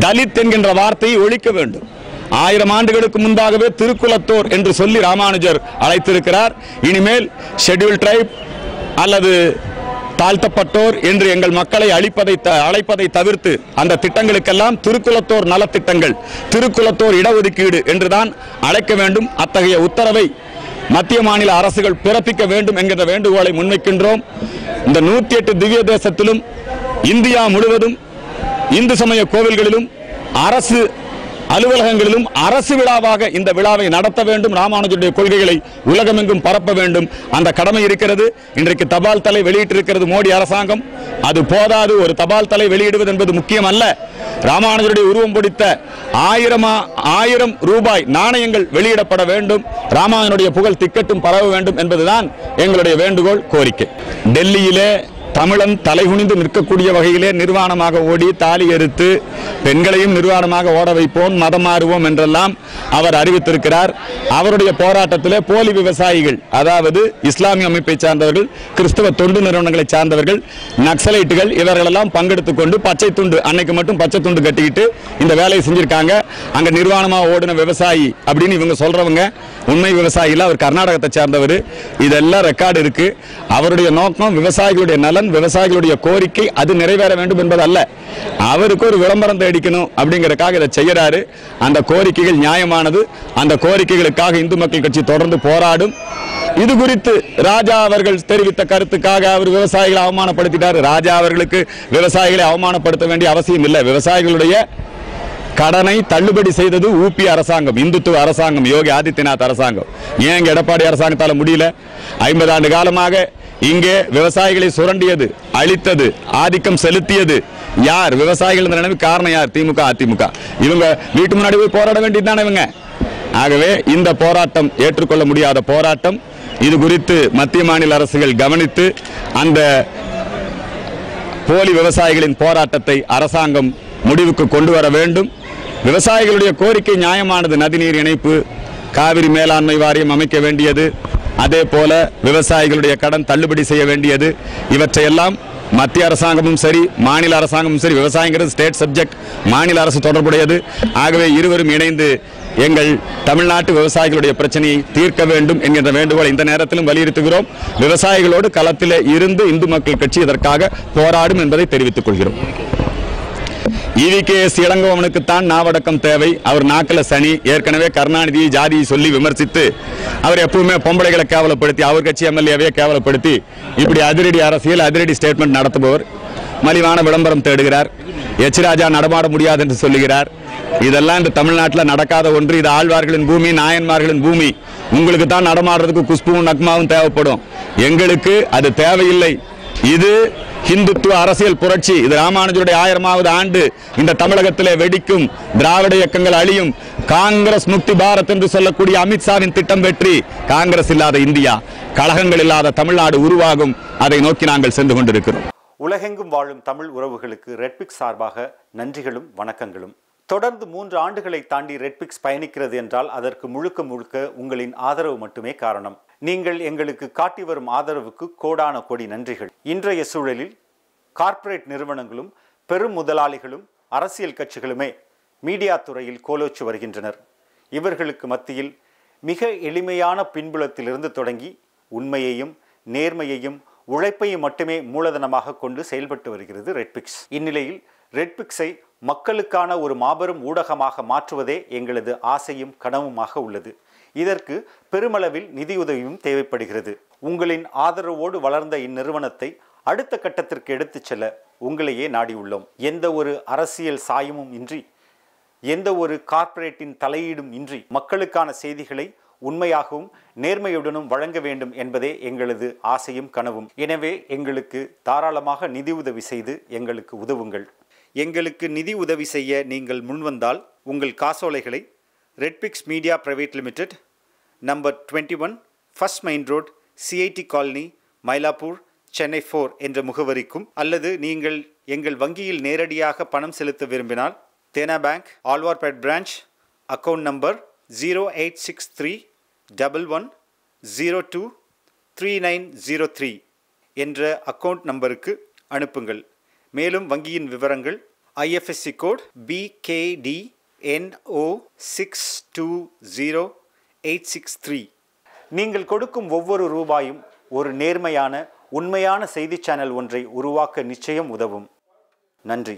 தலித் என்கின்ற வார்த்தையை ஒழிக்க வேண்டும். ஆயிரம் ஆண்டுகளுக்கு முன்பாகவே திருக்குலத்தோர் என்று சொல்லி ராமானுஜர் அழைத்திருக்கிறார். இனிமேல் ஷெட்யூல் ட்ரைப் அல்லது தாழ்த்தப்பட்டோர் என்று எங்கள் மக்களை அழிப்பதை த- அழைப்பதை தவிர்த்து அந்த திட்டங்களுக்கெல்லாம் திருக்குலத்தோர் நலத்திட்டங்கள் திருக்குலத்தோர் இடஒதுக்கீடு என்றுதான் அழைக்க வேண்டும். அத்தகைய உத்தரவை மத்திய மாநில அரசுகள் பிறப்பிக்க வேண்டும் என்கிற வேண்டுகோளை முன்வைக்கின்றோம். இந்த நூத்தி எட்டு திவ்ய தேசத்திலும் இந்தியா முழுவதும் இந்து சமய கோவில்களிலும் அரசு அலுவலகங்களிலும் அரசு விழாவாக இந்த விழாவை நடத்த வேண்டும். ராமானுஜருடைய கொள்கைகளை உலகமெங்கும் பரப்ப வேண்டும். அந்த கடமை இருக்கிறது. இன்றைக்கு தபால் தலை வெளியிட்டிருக்கிறது மோடி அரசாங்கம். அது போதாது. ஒரு தபால் தலை வெளியிடுவது என்பது முக்கியம் அல்ல ராமானுஜருடைய உருவம் பிடித்த ஆயிரமா ஆயிரம் ரூபாய் நாணயங்கள் வெளியிடப்பட வேண்டும். ராமானுடைய புகழ் திக்கட்டும் பரவ வேண்டும் என்பதுதான் எங்களுடைய வேண்டுகோள் கோரிக்கை. டெல்லியிலே தமிழன் தலைகுனிந்து நிற்கக்கூடிய வகையிலே நிர்வாணமாக ஓடி தாலி எரித்து பெண்களையும் நிர்வாணமாக ஓட வைப்போம் மதம் மாறுவோம் என்றெல்லாம் அவர் அறிவித்திருக்கிறார். அவருடைய போராட்டத்திலே போலி விவசாயிகள் அதாவது இஸ்லாமிய அமைப்பை சார்ந்தவர்கள் கிறிஸ்தவ தொண்டு நிறுவனங்களை சார்ந்தவர்கள் நக்சலைட்டுகள் இவர்களெல்லாம் பங்கெடுத்துக் கொண்டு பச்சை துண்டு அன்னைக்கு மட்டும் பச்சை துண்டு கட்டிக்கிட்டு இந்த வேலையை செஞ்சிருக்காங்க. அங்க நிர்வாணமாக ஓடின விவசாயி அப்படின்னு இவங்க சொல்றவங்க உண்மை விவசாயிகள் அவர் கர்நாடகத்தை சேர்ந்தவர். இதெல்லாம் ரெக்கார்டு இருக்கு. அவருடைய நோக்கம் விவசாயிகளுடைய நலன் விவசாயிகளுடைய கோரிக்கை அது நிறைவேற வேண்டும் என்பது அல்ல அவருக்கு ஒரு விளம்பரம் தேடிக்கணும் அப்படிங்கறதுக்காக இதை செய்யறாரு. அந்த கோரிக்கைகள் நியாயமானது. அந்த கோரிக்கைகளுக்காக இந்து மக்கள் கட்சி தொடர்ந்து போராடும். இது குறித்து ராஜா அவர்கள் தெரிவித்த கருத்துக்காக அவர் விவசாயிகளை அவமானப்படுத்திட்டார். ராஜா அவர்களுக்கு விவசாயிகளை அவமானப்படுத்த வேண்டிய அவசியம் இல்லை. விவசாயிகளுடைய கடனை தள்ளுபடி செய்தது ஊபி அரசாங்கம் இந்துத்துவ அரசாங்கம் யோகி ஆதித்யநாத் அரசாங்கம். ஏன் எடப்பாடி அரசாங்கத்தால் முடியல? ஐம்பது ஆண்டு காலமாக இங்கே விவசாயிகளை சுரண்டியது அழித்தது ஆதிக்கம் செலுத்தியது. யார்? விவசாயிகள் இந்த நிலைமை காரணம் யார்? திமுக அதிமுக. இவங்க வீட்டு முன்னாடி போய் போராட வேண்டியதுதானே இவங்க? ஆகவே இந்த போராட்டம் ஏற்றுக்கொள்ள முடியாத போராட்டம். இது குறித்து மத்திய மாநில அரசுகள் கவனித்து அந்த போலி விவசாயிகளின் போராட்டத்தை அரசாங்கம் முடிவுக்கு கொண்டு வர வேண்டும். விவசாயிகளுடைய கோரிக்கை நியாயமானது. நதிநீர் இணைப்பு காவிரி மேலாண்மை வாரியம் அமைக்க வேண்டியது. அதே போல விவசாயிகளுடைய கடன் தள்ளுபடி செய்ய வேண்டியது. இவற்றையெல்லாம் மத்திய அரசாங்கமும் சரி மாநில அரசாங்கமும் சரி விவசாயங்கிறது ஸ்டேட் சப்ஜெக்ட் மாநில அரசு தொடர்புடையது. ஆகவே இருவரும் இணைந்து எங்கள் தமிழ்நாட்டு விவசாயிகளுடைய பிரச்சனையை தீர்க்க வேண்டும் என்கின்ற வேண்டுகோளை இந்த நேரத்திலும் வலியுறுத்துகிறோம். விவசாயிகளோடு களத்தில் இருந்து இந்து மக்கள் கட்சி இதற்காக போராடும் என்பதை தெரிவித்துக் கொள்கிறோம். இவிகேஎஸ் இளங்கோவனுக்குத்தான் நாவடக்கம் தேவை. அவர் நாக்கில் சனி ஏற்கனவே கருணாநிதியை ஜாதியை சொல்லி விமர்சித்து அவர் எப்பவுமே பொம்பளைகளை கேவலப்படுத்தி அவர் கட்சி எம்எல்ஏவே கேவலப்படுத்தி இப்படி அதிரடி அரசியல் அதிரடி ஸ்டேட்மெண்ட் நடத்துபவர். மலிவான விளம்பரம் தேடுகிறார். எச் ராஜா நடமாட முடியாது என்று சொல்லுகிறார். இதெல்லாம் இந்த தமிழ்நாட்டில் நடக்காத ஒன்று. இது ஆழ்வார்களின் பூமி நாயன்மார்களின் பூமி. உங்களுக்கு தான் நடமாடுறதுக்கு குஷ்புவும் நக்மாவும் தேவைப்படும். எங்களுக்கு அது தேவையில்லை. இது ஹிந்துத்துவ அரசியல் புரட்சி. இது ராமானுஜருடைய ஆயிரமாவது ஆண்டு. இந்த தமிழகத்திலே வெடிக்கும் திராவிட இயக்கங்கள் அழியும் காங்கிரஸ் முக்தி பாரத் என்று சொல்லக்கூடிய அமித்ஷாவின் திட்டம் வெற்றி. காங்கிரஸ் இல்லாத இந்தியா கழகங்கள் இல்லாத தமிழ்நாடு உருவாகும். அதை நோக்கி நாங்கள் சென்று கொண்டிருக்கிறோம். உலகெங்கும் வாழும் தமிழ் உறவுகளுக்கு ரெட்பிக் சார்பாக நன்றிகளும் வணக்கங்களும். தொடர்ந்து மூன்று ஆண்டுகளை தாண்டி ரெட்பிக்ஸ் பயணிக்கிறது என்றால் அதற்கு முழுக்க முழுக்க உங்களின் ஆதரவு மட்டுமே காரணம். நீங்கள் எங்களுக்கு காட்டி வரும் ஆதரவுக்கு கோடான கோடி நன்றிகள். இன்றைய சூழலில் கார்ப்பரேட் நிறுவனங்களும் பெரும் முதலாளிகளும் அரசியல் கட்சிகளுமே மீடியா துறையில் கோலோச்சு வருகின்றனர். இவர்களுக்கு மத்தியில் மிக எளிமையான பின்புலத்திலிருந்து தொடங்கி உண்மையையும் நேர்மையையும் உழைப்பையும் மட்டுமே மூலதனமாக கொண்டு செயல்பட்டு வருகிறது ரெட்பிக்ஸ் இந்நிலையில் ரெட்பிக்ஸை மக்களுக்கான ஒரு மாபெரும் ஊடகமாக மாற்றுவதே எங்களது ஆசையும் கனவுமாக உள்ளது. இதற்கு பெருமளவில் நிதியுதவியும் தேவைப்படுகிறது. உங்களின் ஆதரவோடு வளர்ந்த இந்நிறுவனத்தை அடுத்த கட்டத்திற்கு எடுத்துச் செல்ல உங்களையே நாடியுள்ளோம். எந்த ஒரு அரசியல் சாயமும் இன்றி எந்த ஒரு கார்ப்பரேட்டின் தலையீடும் இன்றி மக்களுக்கான செய்திகளை உண்மையாகவும் நேர்மையுடனும் வழங்க வேண்டும் என்பதே எங்களது ஆசையும் கனவும். எனவே எங்களுக்கு தாராளமாக நிதி உதவி செய்து எங்களுக்கு உதவுங்கள். எங்களுக்கு நிதி உதவி செய்ய நீங்கள் முன்வந்தால் உங்கள் காசோலைகளை Redpix media private limited number twenty one first main road CIT colony Mylapore Chennai four என்ற முகவரிக்கும் அல்லது நீங்கள் எங்கள் வங்கியில் நேரடியாக பணம் செலுத்த விரும்பினால் Dena bank Alwarpet branch account number zero eight six three double one zero two three nine zero three என்ற அக்கௌண்ட் நம்பருக்கு அனுப்புங்கள். மேலும் வங்கியின் விவரங்கள் IFSC code BKD NO six two zero eight six three நீங்கள் கொடுக்கும் ஒவ்வொரு ரூபாயும் ஒரு நேர்மையான உண்மையான செய்தி சேனல் ஒன்றை உருவாக்க நிச்சயம் உதவும் நன்றி